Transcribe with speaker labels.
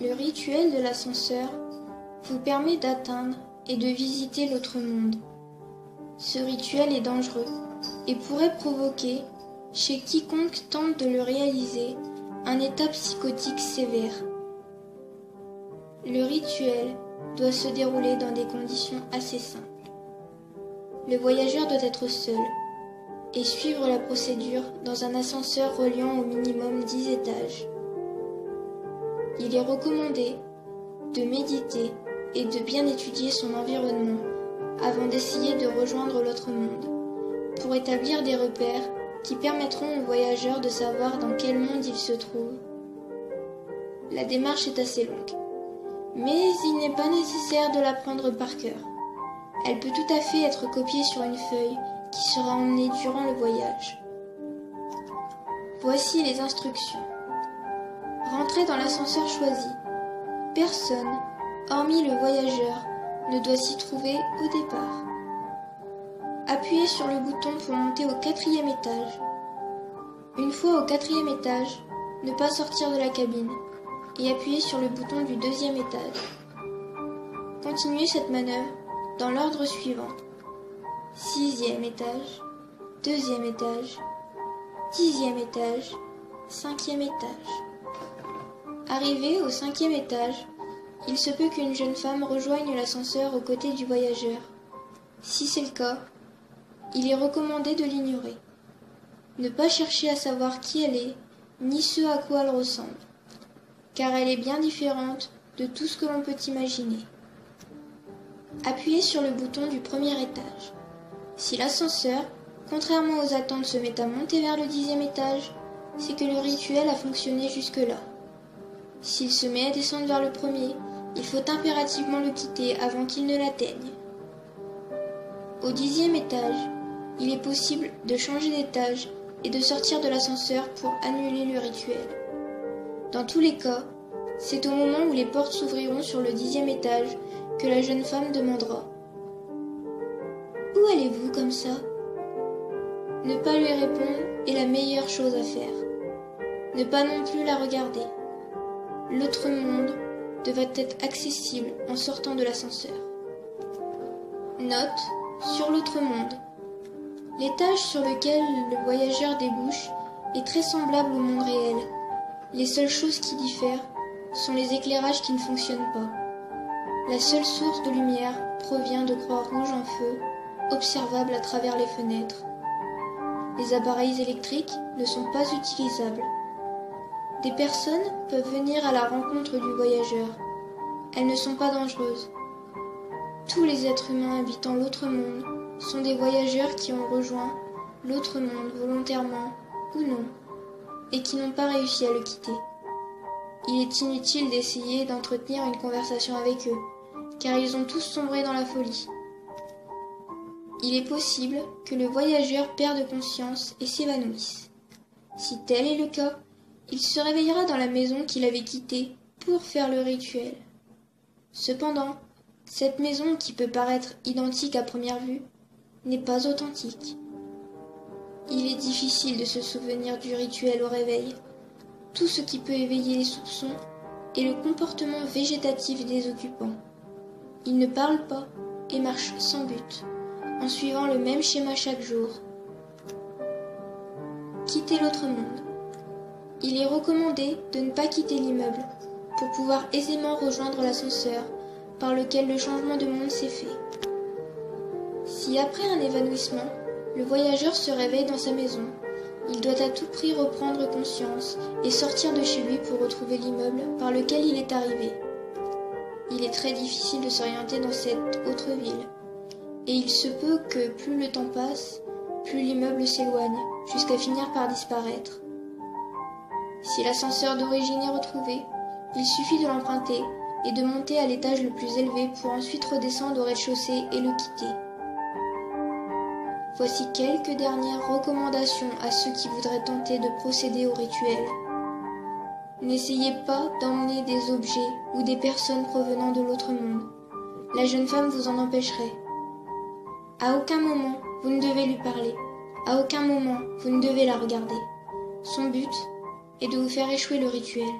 Speaker 1: Le rituel de l'ascenseur vous permet d'atteindre et de visiter l'autre monde. Ce rituel est dangereux et pourrait provoquer, chez quiconque tente de le réaliser, un état psychotique sévère. Le rituel doit se dérouler dans des conditions assez simples. Le voyageur doit être seul et suivre la procédure dans un ascenseur reliant au minimum 10 étages. Il est recommandé de méditer et de bien étudier son environnement avant d'essayer de rejoindre l'autre monde, pour établir des repères qui permettront au voyageur de savoir dans quel monde il se trouve. La démarche est assez longue, mais il n'est pas nécessaire de l'apprendre par cœur. Elle peut tout à fait être copiée sur une feuille qui sera emmenée durant le voyage. Voici les instructions. Rentrez dans l'ascenseur choisi. Personne, hormis le voyageur, ne doit s'y trouver au départ. Appuyez sur le bouton pour monter au quatrième étage. Une fois au quatrième étage, ne pas sortir de la cabine et appuyez sur le bouton du deuxième étage. Continuez cette manœuvre dans l'ordre suivant. Sixième étage, deuxième étage, dixième étage, cinquième étage. Arrivé au cinquième étage, il se peut qu'une jeune femme rejoigne l'ascenseur aux côtés du voyageur. Si c'est le cas, il est recommandé de l'ignorer. Ne pas chercher à savoir qui elle est, ni ce à quoi elle ressemble, car elle est bien différente de tout ce que l'on peut imaginer. Appuyez sur le bouton du premier étage. Si l'ascenseur, contrairement aux attentes, se met à monter vers le dixième étage, c'est que le rituel a fonctionné jusque-là. S'il se met à descendre vers le premier, il faut impérativement le quitter avant qu'il ne l'atteigne. Au dixième étage, il est possible de changer d'étage et de sortir de l'ascenseur pour annuler le rituel. Dans tous les cas, c'est au moment où les portes s'ouvriront sur le dixième étage que la jeune femme demandera Où allez-vous comme ça? Ne pas lui répondre est la meilleure chose à faire. Ne pas non plus la regarder. L'autre monde devrait être accessible en sortant de l'ascenseur. Note sur l'autre monde. L'étage sur lequel le voyageur débouche est très semblable au monde réel. Les seules choses qui diffèrent sont les éclairages qui ne fonctionnent pas. La seule source de lumière provient de croix rouges en feu, observables à travers les fenêtres. Les appareils électriques ne sont pas utilisables. Des personnes peuvent venir à la rencontre du voyageur. Elles ne sont pas dangereuses. Tous les êtres humains habitant l'autre monde sont des voyageurs qui ont rejoint l'autre monde volontairement ou non, et qui n'ont pas réussi à le quitter. Il est inutile d'essayer d'entretenir une conversation avec eux, car ils ont tous sombré dans la folie. Il est possible que le voyageur perde conscience et s'évanouisse. Si tel est le cas, il se réveillera dans la maison qu'il avait quittée pour faire le rituel. Cependant, cette maison qui peut paraître identique à première vue n'est pas authentique. Il est difficile de se souvenir du rituel au réveil. Tout ce qui peut éveiller les soupçons est le comportement végétatif des occupants. Ils ne parlent pas et marchent sans but, en suivant le même schéma chaque jour. Quitter l'autre monde. Il est recommandé de ne pas quitter l'immeuble pour pouvoir aisément rejoindre l'ascenseur par lequel le changement de monde s'est fait. Si après un évanouissement, le voyageur se réveille dans sa maison, il doit à tout prix reprendre conscience et sortir de chez lui pour retrouver l'immeuble par lequel il est arrivé. Il est très difficile de s'orienter dans cette autre ville, et il se peut que plus le temps passe, plus l'immeuble s'éloigne, jusqu'à finir par disparaître. Si l'ascenseur d'origine est retrouvé, il suffit de l'emprunter et de monter à l'étage le plus élevé pour ensuite redescendre au rez-de-chaussée et le quitter. Voici quelques dernières recommandations à ceux qui voudraient tenter de procéder au rituel. N'essayez pas d'emmener des objets ou des personnes provenant de l'autre monde. La jeune femme vous en empêcherait. À aucun moment, vous ne devez lui parler. À aucun moment, vous ne devez la regarder. Son but est de vous faire échouer le rituel.